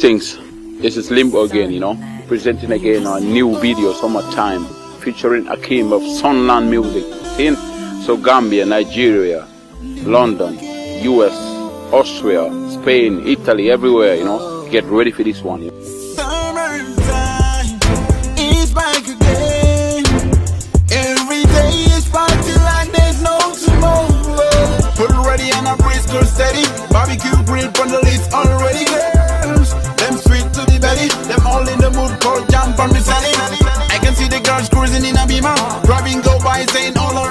Greetings, this is Limbo again, you know, presenting again our new video, Summertime, featuring Hakim of Sunland Music in so Gambia, Nigeria, London, US, Austria, Spain, Italy, everywhere, you know. Get ready for this one. Barbecue grill bundle is on be man. Grabbing go by saying all